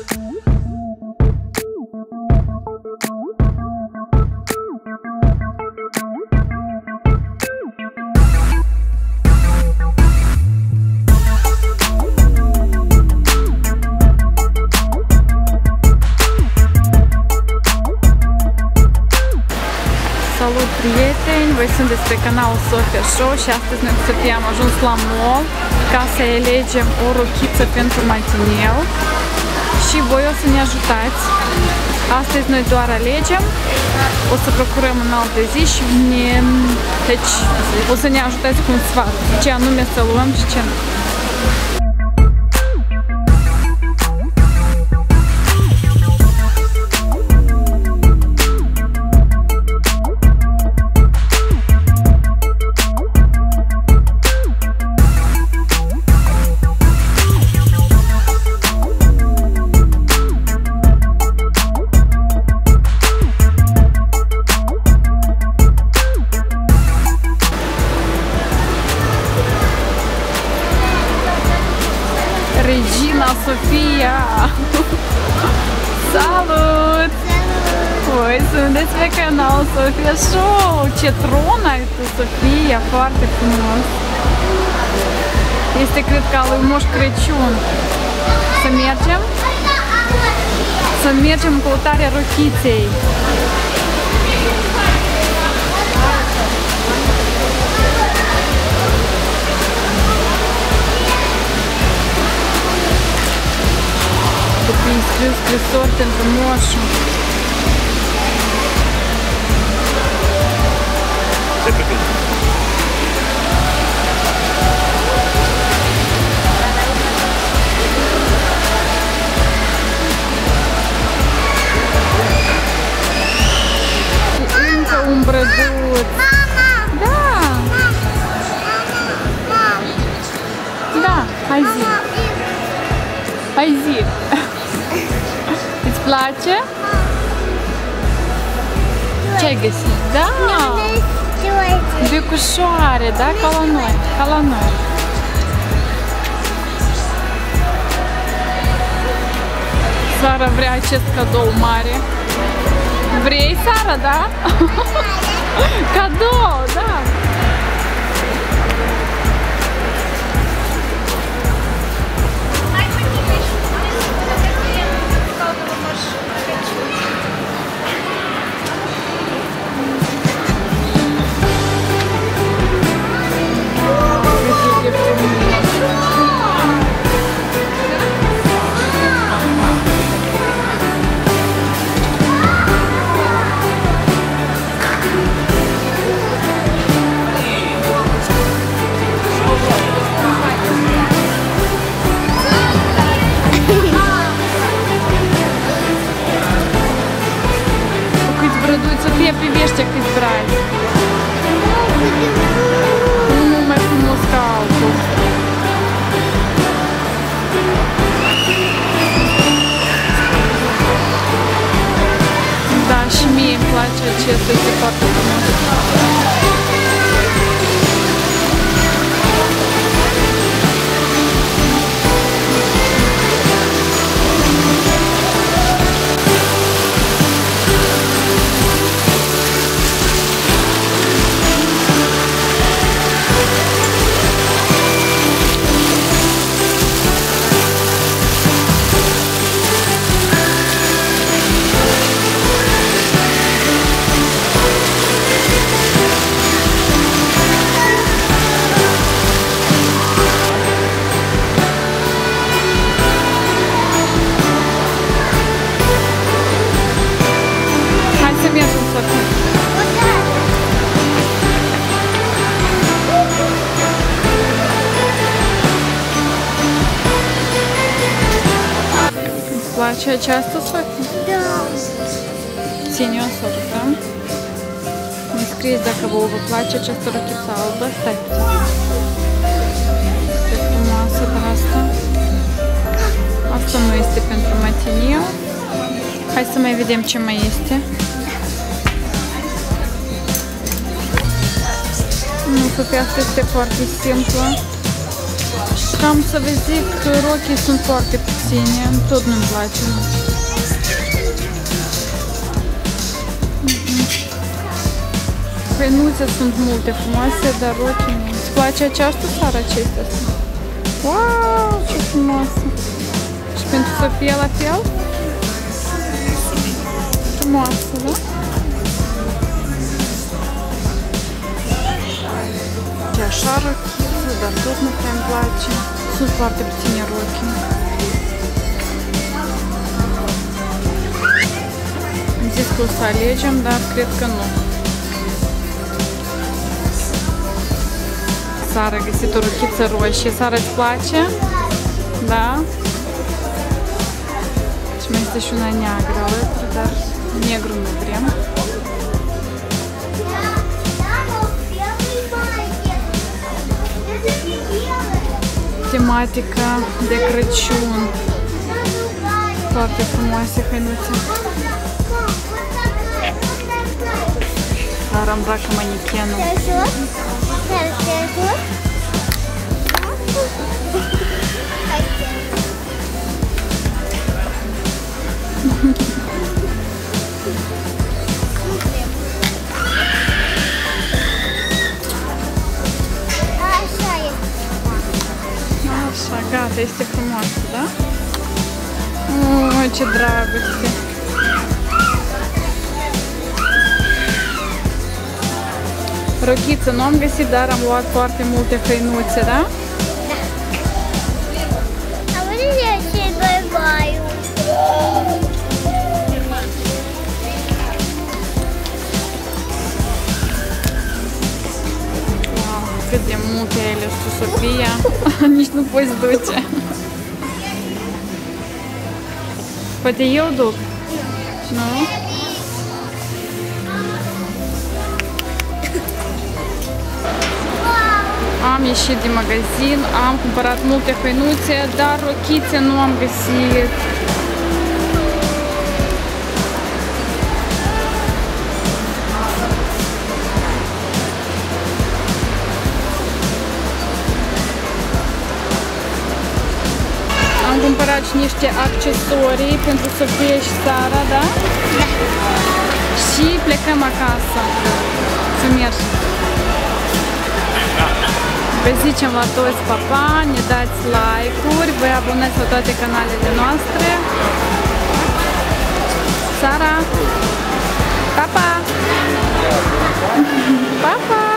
Salut prieteni, voi sunteți pe canalul Sofia Show și astăzi noi cu Sofia am ajuns la mall ca să alegem o rochiță pentru matineu și voi o să ne ajutați. Astăzi noi doar alegem, o să procurăm în alte zi și ne, deci, o să ne ajutați cu un sfat, ce anume să luăm și ce nu. Sofia! Salut! Voi sunteți pe canal Sofia Show! Ce tron ai tu, Sofia! Foarte frumos! Este, cred că, al lui Moș Crăciun. Să mergem? Să mergem în căutarea rochiței. Copii scriu scrisori pentru moșul. Și încă un brăduț. Da, da, place? Ce ai găsit? Da! Becușoare, da? Ca la noi. Ca la noi. Sara vrea acest cadou mare. Vrei, Sara, da? Îți place aceasta, Sofia? Ține-o să arătăm. Îmi scrieți dacă vă vă place această rochiță albă. Stai puțin. Este frumoasă, dar asta... Asta nu este pentru matineu. Hai să mai vedem ce mai este. Nu, Sofia, asta este foarte simplă. Cam să vă zic că rochii sunt foarte puține, tot nu-mi place. Hăinuțe sunt multe frumoase, dar rochii nu. Îți place această seară acestea? Wow, ce frumoasă! Și pentru Sofia la fel? Frumoasă, da? Și așa rochiță, dar tot nu prea îmi place. Sunt foarte puține rochi. Am zis că o să alegem, dar cred că nu. Sara a găsit o rochiță roșie. Sara, îți place? Da? Și mai este și una neagră alături, dar negru nu vrem. Tematica de Crăciun. Foarte frumoase hăinuțe. Sara îmbracă manichenul. Așa, gata, este frumoasă, da? Oh, ce dragoste! Rochiță nu am găsit, dar am luat foarte multe hăinuțe, da? Cât de multe ele cu Sofia, nici nu poți duce. Poate eu duc, nu? Am ieșit din magazin, am cumpărat multe hăinuțe, dar rochițe nu am găsit. Am cumpărat și niște accesorii pentru Sofia și Sara, da? Da. Și plecăm acasă. Să mergem. Vă zicem la toți papa, ne dați like-uri, vă abonați la toate canalele noastre. Sara! Pa, pa! Pa, pa!